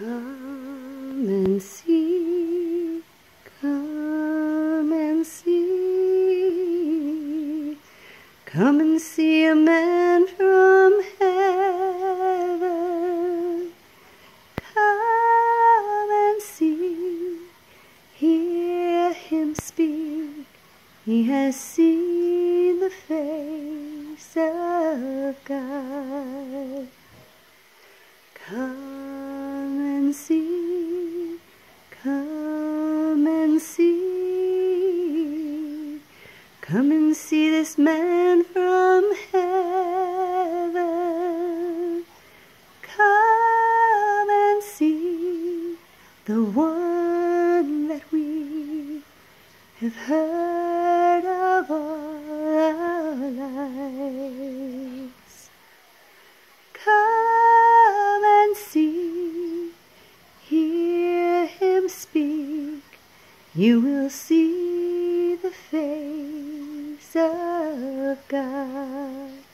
Come and see, come and see, come and see a man from heaven. Come and see, hear him speak. He has seen the face of God. Come see, come and see, come and see this man from heaven. Come and see the one that we have heard of all You will see the face of God.